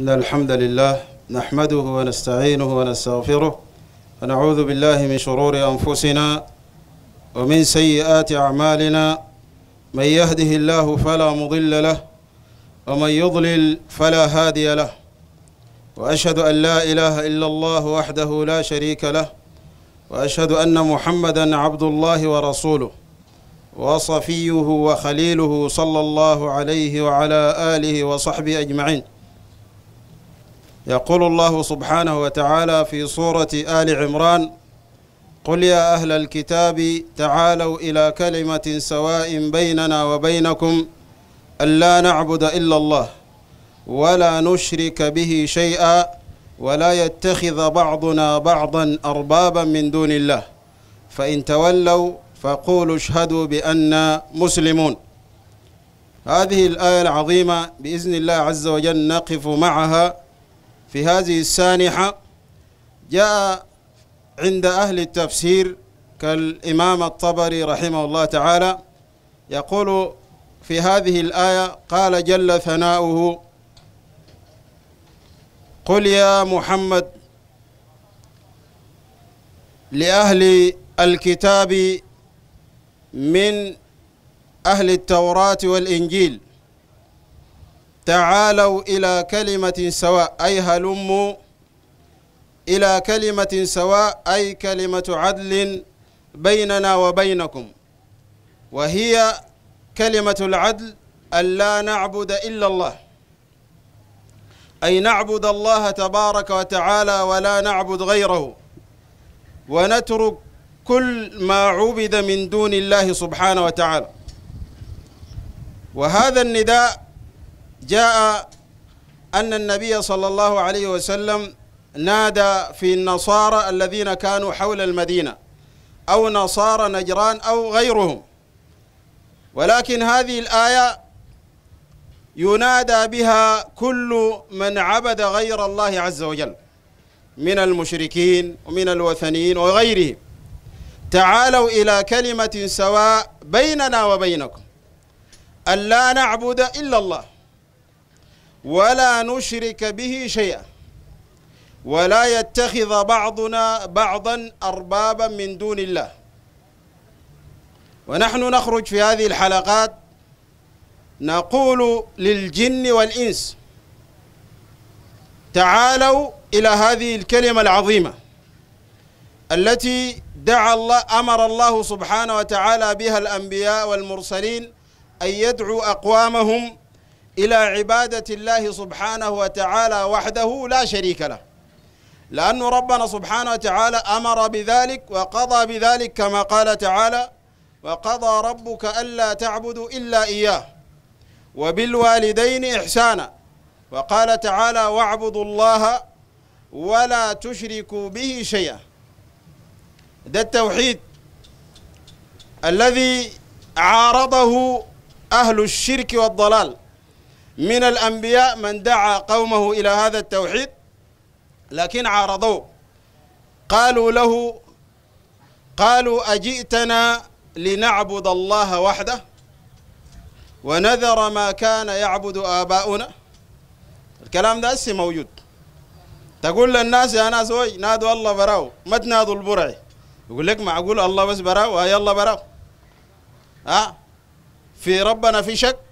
إن الحمد لله نحمده ونستعينه ونستغفره ونعوذ بالله من شرور أنفسنا ومن سيئات أعمالنا. من يهده الله فلا مضل له ومن يضلل فلا هادي له. وأشهد أن لا إله إلا الله وحده لا شريك له. وأشهد أن محمدا عبد الله ورسوله وصفيه وخليله صلى الله عليه وعلى آله وصحبه أجمعين. يقول الله سبحانه وتعالى في سورة آل عمران قل يا أهل الكتاب تعالوا إلى كلمة سواء بيننا وبينكم ألا نعبد إلا الله ولا نشرك به شيئا ولا يتخذ بعضنا بعضا أربابا من دون الله. فإن تولوا فقولوا اشهدوا بأننا مسلمون. هذه الآية العظيمة بإذن الله عز وجل نقف معها. في هذه السانحة جاء عند أهل التفسير كالإمام الطبري رحمه الله تعالى يقول في هذه الآية قال جل ثناؤه قل يا محمد لأهل الكتاب من أهل التوراة والإنجيل تعالوا إلى كلمة سواء أي هلموا إلى كلمة سواء أي كلمة عدل بيننا وبينكم. وهي كلمة العدل ألا نعبد إلا الله. أي نعبد الله تبارك وتعالى ولا نعبد غيره. ونترك كل ما عبد من دون الله سبحانه وتعالى. وهذا النداء جاء أن النبي صلى الله عليه وسلم نادى في النصارى الذين كانوا حول المدينة أو نصارى نجران أو غيرهم. ولكن هذه الآية ينادى بها كل من عبد غير الله عز وجل من المشركين ومن الوثنيين وغيرهم. تعالوا إلى كلمة سواء بيننا وبينكم ألا نعبد إلا الله. ولا نشرك به شيئا. ولا يتخذ بعضنا بعضا أربابا من دون الله. ونحن نخرج في هذه الحلقات نقول للجن والإنس تعالوا إلى هذه الكلمة العظيمة التي دعا الله أمر الله سبحانه وتعالى بها الأنبياء والمرسلين أن يدعوا أقوامهم إلى عبادة الله سبحانه وتعالى وحده لا شريك له. لأن ربنا سبحانه وتعالى أمر بذلك وقضى بذلك كما قال تعالى وقضى ربك ألا تعبدوا إلا إياه وبالوالدين إحسانا وقال تعالى واعبدوا الله ولا تشركوا به شيئا ده التوحيد الذي عارضه أهل الشرك والضلال. من الأنبياء من دعا قومه إلى هذا التوحيد لكن عارضوه. قالوا له قالوا أجئتنا لنعبد الله وحده ونذر ما كان يعبد آباؤنا. الكلام ده هسه موجود. تقول للناس يا ناس وي نادوا الله براو ما تنادوا البرعي. يقول لك معقول الله بس براو هاي الله براو ها في ربنا في شك؟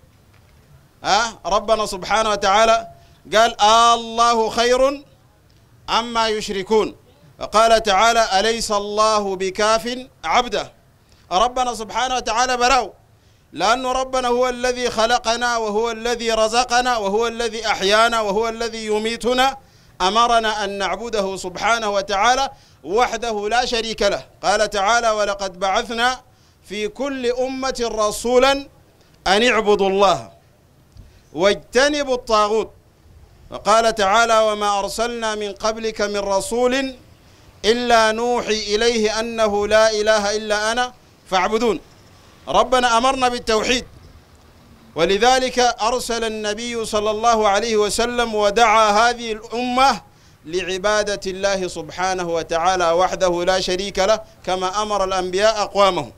ها? ربنا سبحانه وتعالى قال الله خير عما يشركون. وقال تعالى أليس الله بكاف عبده؟ ربنا سبحانه وتعالى براو لأن ربنا هو الذي خلقنا وهو الذي رزقنا وهو الذي أحيانا وهو الذي يميتنا. أمرنا أن نعبده سبحانه وتعالى وحده لا شريك له. قال تعالى ولقد بعثنا في كل أمة رسولا أن اعبدوا الله. واجتنبوا الطاغوت. وقال تعالى وما أرسلنا من قبلك من رسول إلا نوحي إليه أنه لا إله إلا أنا فاعبدون. ربنا أمرنا بالتوحيد. ولذلك أرسل النبي صلى الله عليه وسلم ودعا هذه الأمة لعبادة الله سبحانه وتعالى وحده لا شريك له كما أمر الأنبياء أقوامهم.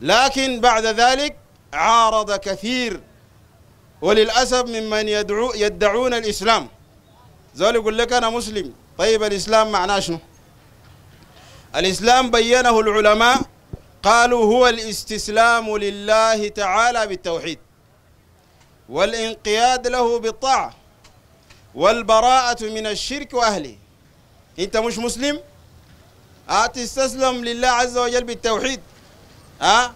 لكن بعد ذلك عارض كثير وللأسف ممن يدعو يدعون الإسلام. زول يقول لك أنا مسلم. طيب الإسلام معناه شنو؟ الإسلام بينه العلماء قالوا هو الاستسلام لله تعالى بالتوحيد. والانقياد له بالطاعة. والبراءة من الشرك وأهله. أنت مش مسلم؟ أه تستسلم لله عز وجل بالتوحيد. أه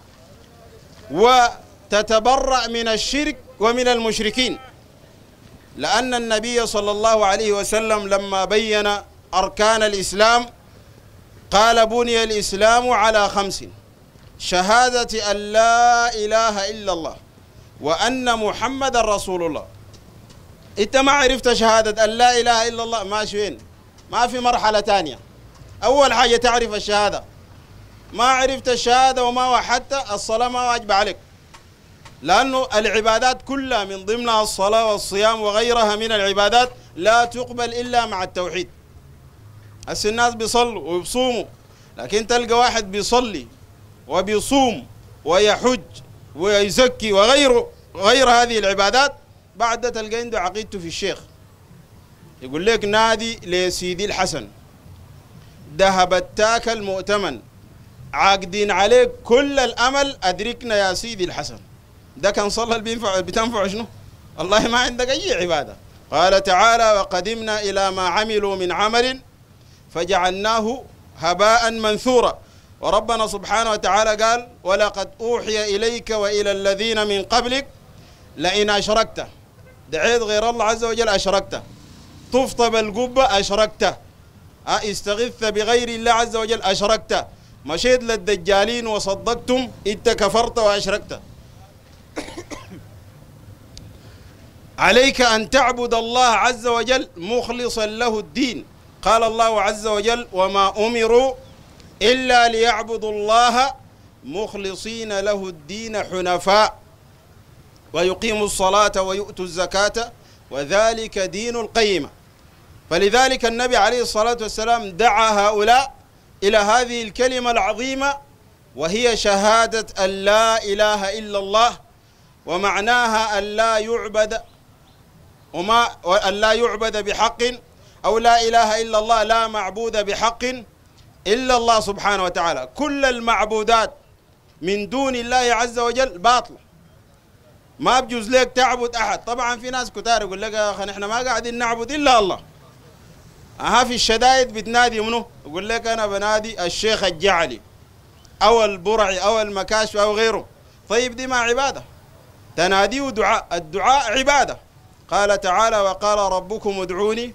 وتتبرأ من الشرك ومن المشركين. لأن النبي صلى الله عليه وسلم لما بين أركان الإسلام قال بني الإسلام على خمس شهادة أن لا إله إلا الله وأن محمد رسول الله. أنت ما عرفت شهادة أن لا إله إلا الله؟ ماشي وين ما في مرحلة ثانية أول حاجة تعرف الشهادة. ما عرفت الشهادة وما وحدت الصلاة ما واجب عليك. لأنه العبادات كلها من ضمنها الصلاة والصيام وغيرها من العبادات لا تقبل إلا مع التوحيد. هسه الناس بيصلوا ويصوموا لكن تلقى واحد بيصلي وبيصوم ويحج ويزكي وغيره غير هذه العبادات بعد تلقى عنده عقيدته في الشيخ. يقول لك نادي لسيدي الحسن ذهب التاك المؤتمن عاقدين عليك كل الأمل أدركنا يا سيدي الحسن. ده كان صلى بينفع بتنفع شنو؟ والله ما عندك أي عبادة. قال تعالى وقدمنا إلى ما عملوا من عمل فجعلناه هباء منثورا. وربنا سبحانه وتعالى قال ولقد أوحي إليك وإلى الذين من قبلك لئن أشركت. دعيت غير الله عز وجل أشركت. طفت بالقبه أشركت. استغث بغير الله عز وجل أشركت. مشيت للدجالين وصدقتم إنت كفرت وأشركت. عليك أن تعبد الله عز وجل مخلصا له الدين. قال الله عز وجل وما أمروا إلا ليعبدوا الله مخلصين له الدين حنفاء ويقيموا الصلاة ويؤتوا الزكاة وذلك دين القيمة. فلذلك النبي عليه الصلاة والسلام دعا هؤلاء إلى هذه الكلمة العظيمة وهي شهادة أن لا إله إلا الله ومعناها أن لا يعبد وما أن لا يعبد بحق أو لا إله إلا الله لا معبود بحق إلا الله سبحانه وتعالى. كل المعبودات من دون الله عز وجل باطله ما بجوز لك تعبد أحد. طبعا في ناس كتار يقول لك يا أخي نحن ما قاعدين نعبد إلا الله. ها في الشدائد بتنادي منه يقول لك أنا بنادي الشيخ الجعلي أو البرعي أو المكاشف أو غيره. طيب دي ما عبادة. تناديه دعاء. الدعاء عبادة. قال تعالى وقال ربكم ادعوني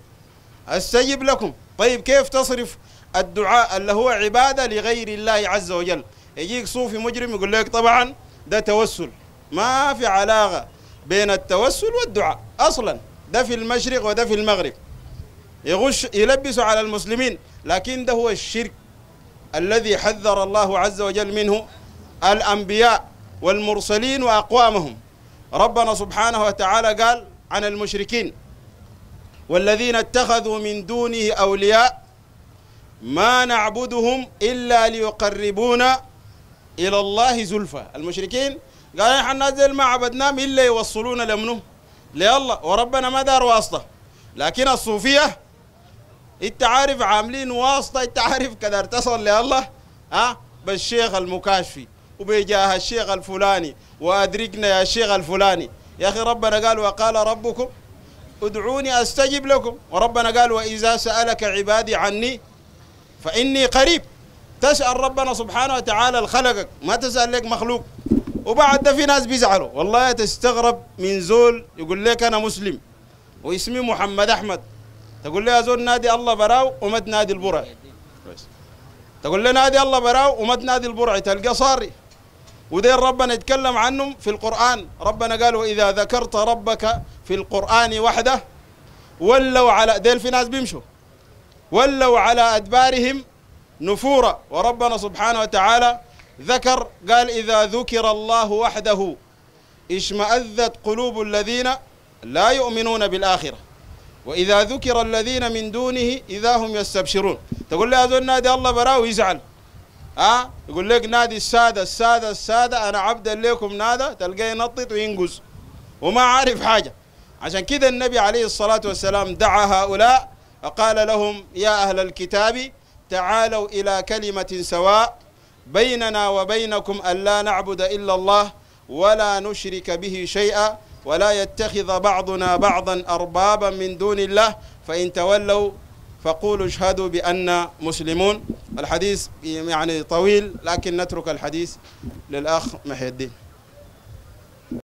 أستجب لكم. طيب كيف تصرف الدعاء اللي هو عبادة لغير الله عز وجل؟ يجيك صوفي مجرم يقول لك طبعا ده توسل. ما في علاقة بين التوسل والدعاء أصلا. ده في المشرق وده في المغرب. يغش يلبسوا على المسلمين لكن ده هو الشرك الذي حذر الله عز وجل منه الأنبياء والمرسلين وأقوامهم. ربنا سبحانه وتعالى قال عن المشركين. والذين اتخذوا من دونه أولياء ما نعبدهم إلا ليقربونا إلى الله زلفى. المشركين قال إحنا نزل ما عبدناهم الا يوصلونا لمنه؟ لله وربنا ما دار واسطة. لكن الصوفية إنت عارف عاملين واسطة إنت عارف كذا تصل لله ها؟ بالشيخ المكاشفي وبجاه الشيخ الفلاني وأدركنا يا شيخ الفلاني. يا أخي ربنا قال وقال ربكم ادعوني أستجب لكم. وربنا قال وإذا سألك عبادي عني فإني قريب. تسأل ربنا سبحانه وتعالى الخلقك. ما تسأل لك مخلوق. وبعد ده في ناس بيزعلوا. والله تستغرب من زول يقول لك أنا مسلم. واسمي محمد أحمد. تقول لي يا زول نادي الله براو وما تنادي البرع تقول لي نادي الله براو وما تنادي البرع تلقى صاري. ودين ربنا يتكلم عنهم في القرآن. ربنا قال وإذا ذكرت ربك في القرآن وحده ولوا على ديل في ناس بيمشوا. ولوا على أدبارهم نفورا. وربنا سبحانه وتعالى ذكر قال إذا ذكر الله وحده اشمأذت قلوب الذين لا يؤمنون بالآخرة. وإذا ذكر الذين من دونه إذا هم يستبشرون. تقول لي هذول نادي الله براو يزعل. ها؟ يقول لك نادي السادة السادة السادة أنا عبدا لكم نادى تلقاه ينطط وينقز وما عارف حاجة عشان كده النبي عليه الصلاة والسلام دعا هؤلاء وقال لهم يا أهل الكتاب تعالوا إلى كلمة سواء بيننا وبينكم ألا نعبد إلا الله ولا نشرك به شيئا ولا يتخذ بعضنا بعضا أربابا من دون الله فإن تولوا فقولوا اشهدوا بأننا مسلمون. الحديث يعني طويل لكن نترك الحديث للأخ محي الدين.